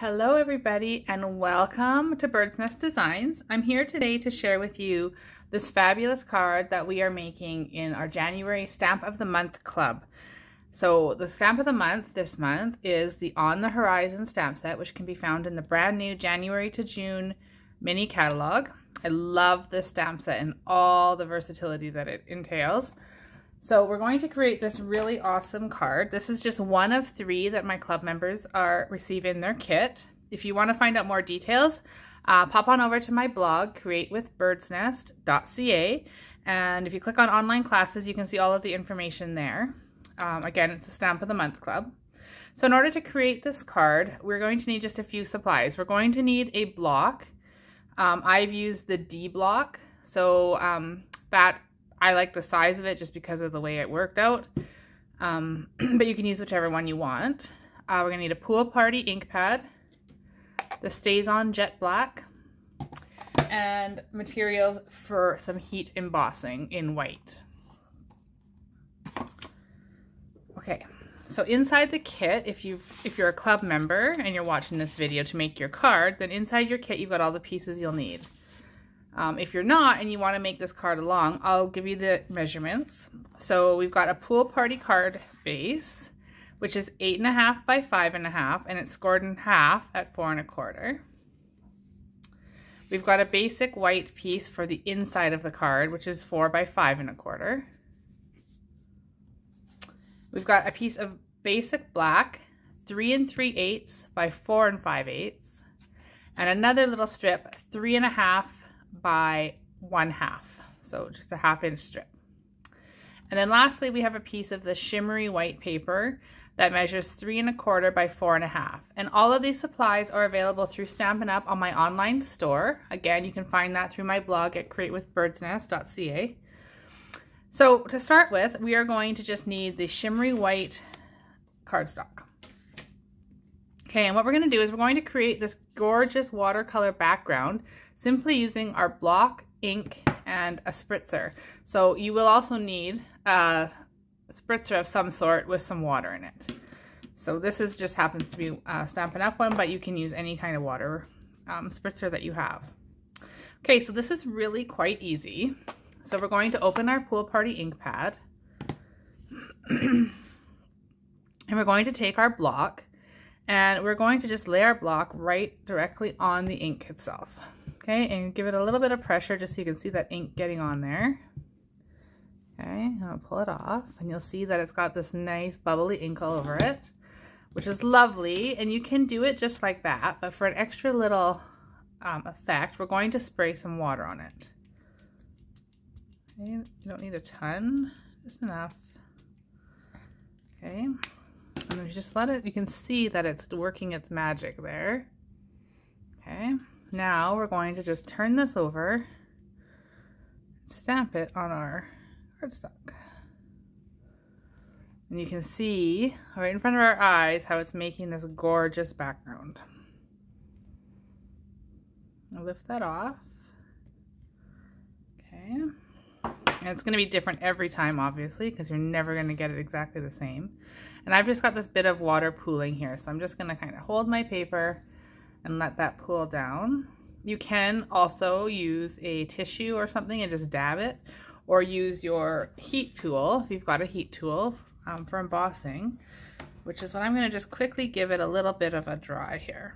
Hello everybody and welcome to Birdsnest Designs. I'm here today to share with you this fabulous card that we are making in our January Stamp of the Month Club. So the Stamp of the Month this month is the On the Horizon stamp set which can be found in the brand new January to June mini catalog. I love this stamp set and all the versatility that it entails. So we're going to create this really awesome card. This is just one of three that my club members are receiving their kit. If you want to find out more details, uh, pop on over to my blog, createwithbirdsnest.ca. And if you click on online classes, you can see all of the information there. Um, again, it's a Stamp of the Month Club. So in order to create this card, we're going to need just a few supplies. We're going to need a block. Um, I've used the D block. So um, that I like the size of it just because of the way it worked out. Um, but you can use whichever one you want. Uh, we're going to need a Pool Party ink pad, the StazOn Jet Black, and materials for some heat embossing in white. Okay, so inside the kit, if you if you're a club member and you're watching this video to make your card, then inside your kit you've got all the pieces you'll need. Um, if you're not and you want to make this card along, I'll give you the measurements. So we've got a pool party card base, which is eight and a half by five and a half, and it's scored in half at four and a quarter. We've got a basic white piece for the inside of the card, which is four by five and a quarter. We've got a piece of basic black, three and three eighths by four and five eighths, and another little strip, three and a half by one half. So just a half inch strip. And then lastly, we have a piece of the shimmery white paper that measures three and a quarter by four and a half. And all of these supplies are available through Stampin' Up! on my online store. Again, you can find that through my blog at createwithbirdsnest.ca. So to start with, we are going to just need the shimmery white cardstock. Okay, and what we're going to do is we're going to create this gorgeous watercolor background simply using our block, ink, and a spritzer. So you will also need a spritzer of some sort with some water in it. So this is just happens to be a Stampin' Up! one, but you can use any kind of water um, spritzer that you have. Okay, so this is really quite easy. So we're going to open our Pool Party ink pad. and we're going to take our block and we're going to just lay our block right directly on the ink itself. Okay, and give it a little bit of pressure just so you can see that ink getting on there. Okay, I'll pull it off and you'll see that it's got this nice bubbly ink all over it, which is lovely. And you can do it just like that, but for an extra little um, effect, we're going to spray some water on it. Okay, you don't need a ton, just enough. Okay, and you just let it, you can see that it's working its magic there. Okay, now we're going to just turn this over, stamp it on our cardstock. And you can see right in front of our eyes how it's making this gorgeous background. I'll lift that off. Okay. And it's going to be different every time, obviously, because you're never going to get it exactly the same. And I've just got this bit of water pooling here, so I'm just going to kind of hold my paper and let that pool down. You can also use a tissue or something and just dab it, or use your heat tool, if you've got a heat tool um, for embossing, which is what I'm going to just quickly give it a little bit of a dry here.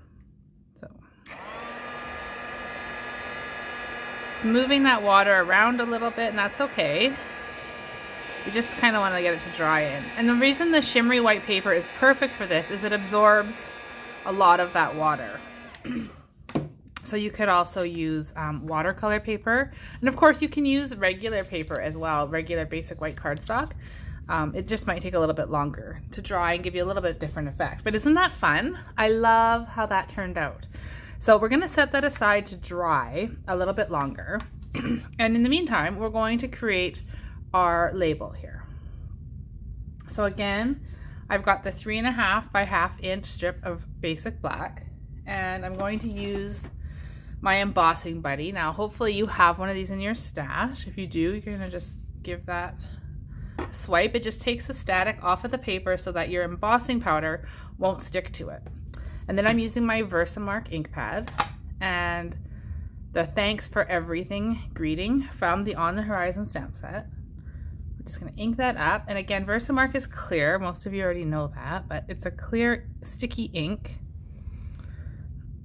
So moving that water around a little bit and that's okay. We just kind of want to get it to dry in. And the reason the shimmery white paper is perfect for this is it absorbs a lot of that water. so you could also use um, watercolor paper. And of course you can use regular paper as well, regular basic white cardstock. Um, it just might take a little bit longer to dry and give you a little bit different effect. But isn't that fun? I love how that turned out. So we're gonna set that aside to dry a little bit longer. and in the meantime, we're going to create our label here. So again, I've got the three and a half by half inch strip of basic black and I'm going to use my embossing buddy. Now, hopefully you have one of these in your stash. If you do, you're gonna just give that swipe. It just takes the static off of the paper so that your embossing powder won't stick to it. And then I'm using my Versamark ink pad and the thanks for everything greeting from the On the Horizon stamp set. We're just gonna ink that up. And again, Versamark is clear. Most of you already know that, but it's a clear sticky ink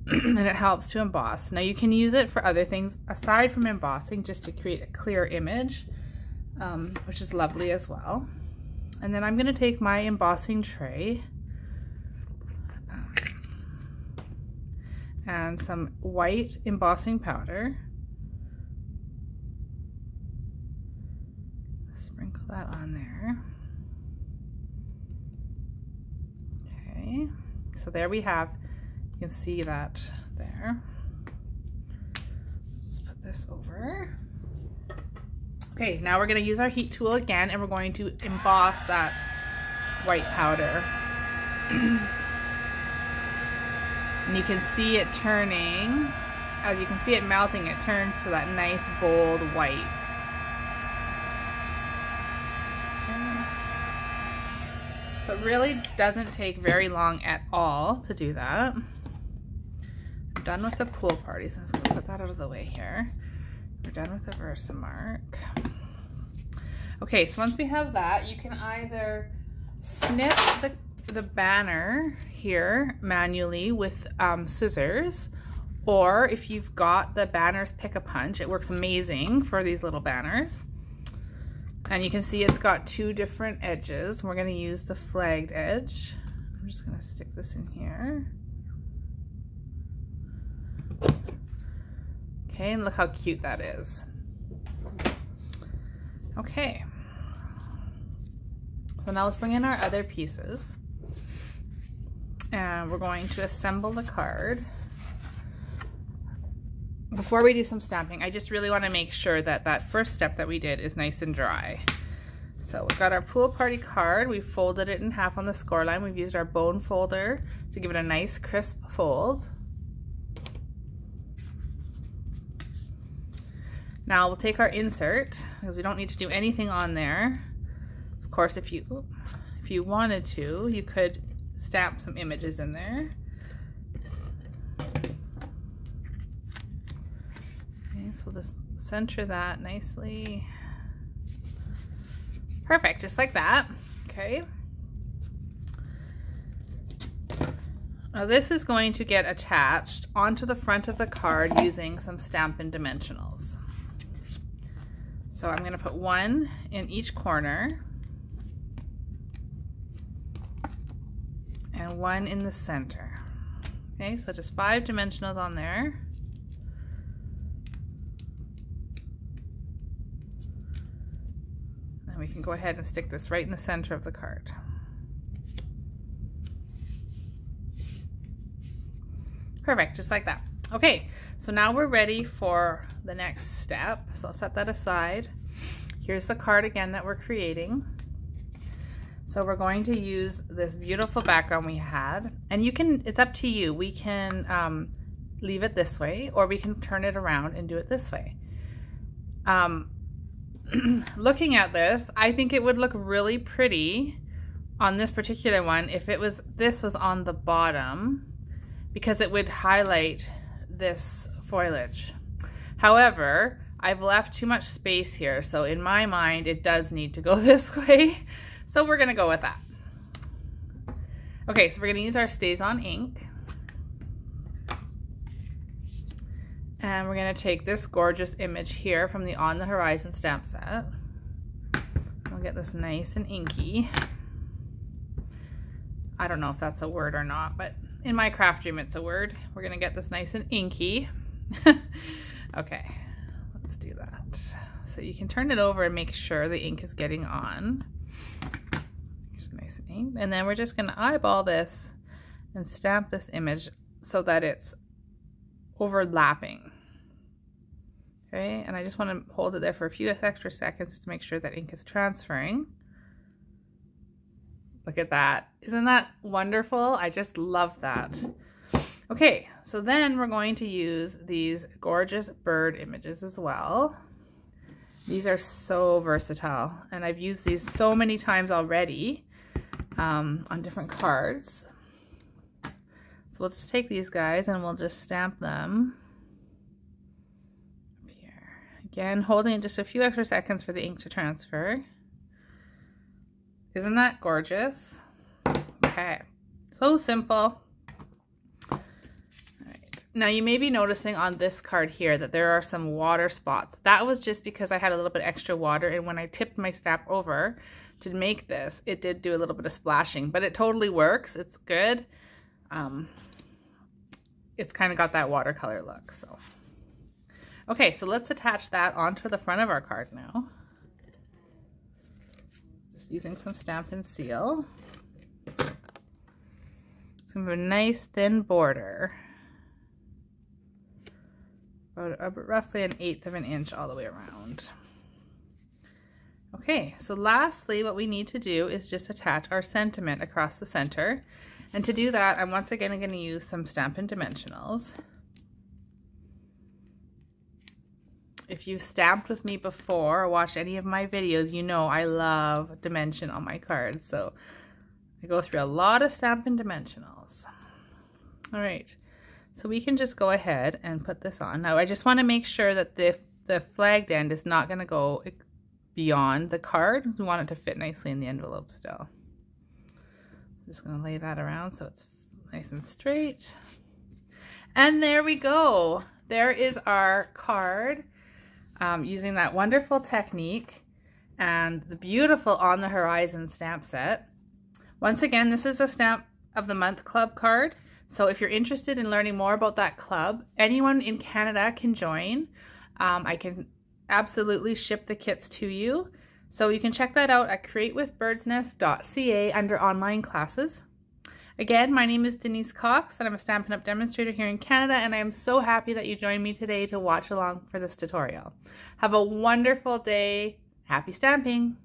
and it helps to emboss. Now you can use it for other things aside from embossing just to create a clear image, um, which is lovely as well. And then I'm gonna take my embossing tray and some white embossing powder. Sprinkle that on there. Okay, so there we have, you can see that there. Let's put this over. Okay, now we're gonna use our heat tool again and we're going to emboss that white powder. And you can see it turning, as you can see it melting, it turns to that nice bold white. So it really doesn't take very long at all to do that. I'm done with the pool party, so let's put that out of the way here. We're done with the Versamark. Okay, so once we have that, you can either snip the the banner here manually with um, scissors or if you've got the banners pick a punch it works amazing for these little banners. And you can see it's got two different edges. We're going to use the flagged edge. I'm just going to stick this in here. Okay and look how cute that is. Okay. So now let's bring in our other pieces and we're going to assemble the card. Before we do some stamping, I just really want to make sure that that first step that we did is nice and dry. So we've got our pool party card. We've folded it in half on the score line. We've used our bone folder to give it a nice crisp fold. Now we'll take our insert because we don't need to do anything on there. Of course, if you if you wanted to, you could stamp some images in there. Okay, so we'll just center that nicely. Perfect, just like that. Okay. Now this is going to get attached onto the front of the card using some Stampin' Dimensionals. So I'm going to put one in each corner. One in the center. Okay, so just five dimensionals on there. And we can go ahead and stick this right in the center of the card. Perfect, just like that. Okay, so now we're ready for the next step. So I'll set that aside. Here's the card again that we're creating. So we're going to use this beautiful background we had, and you can, it's up to you. We can um, leave it this way, or we can turn it around and do it this way. Um, looking at this, I think it would look really pretty on this particular one if it was, this was on the bottom, because it would highlight this foliage. However, I've left too much space here, so in my mind, it does need to go this way. So we're gonna go with that. Okay, so we're gonna use our StazOn ink. And we're gonna take this gorgeous image here from the On the Horizon stamp set. We'll get this nice and inky. I don't know if that's a word or not, but in my craft room it's a word. We're gonna get this nice and inky. okay, let's do that. So you can turn it over and make sure the ink is getting on And then we're just going to eyeball this and stamp this image so that it's overlapping. Okay, and I just want to hold it there for a few extra seconds to make sure that ink is transferring. Look at that. Isn't that wonderful? I just love that. Okay, so then we're going to use these gorgeous bird images as well. These are so versatile, and I've used these so many times already um, on different cards. So we'll just take these guys and we'll just stamp them here. Again, holding just a few extra seconds for the ink to transfer. Isn't that gorgeous? Okay, so simple. Now you may be noticing on this card here that there are some water spots. That was just because I had a little bit extra water and when I tipped my stamp over to make this, it did do a little bit of splashing, but it totally works. It's good. Um, it's kind of got that watercolor look. So, okay, so let's attach that onto the front of our card now. Just using some Stampin' Seal. It's gonna be a nice thin border. About roughly an eighth of an inch all the way around. Okay, so lastly, what we need to do is just attach our sentiment across the center. And to do that, I'm once again going to use some Stampin' Dimensionals. If you've stamped with me before or watched any of my videos, you know I love dimension on my cards. So I go through a lot of Stampin' Dimensionals. All right, so we can just go ahead and put this on. Now I just want to make sure that the, the flagged end is not going to go beyond the card. We want it to fit nicely in the envelope still I'm just going to lay that around so it's nice and straight. And there we go. There is our card um, using that wonderful technique and the beautiful On the Horizon stamp set. Once again, this is a Stamp of the Month Club card. So if you're interested in learning more about that club, anyone in Canada can join. Um, I can absolutely ship the kits to you. So you can check that out at createwithbirdsnest.ca under online classes. Again, my name is Denise Cox and I'm a Stampin' Up! demonstrator here in Canada and I am so happy that you joined me today to watch along for this tutorial. Have a wonderful day. Happy stamping!